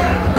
Yeah.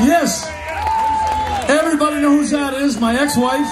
Yes. Everybody knows who that is. My ex-wife.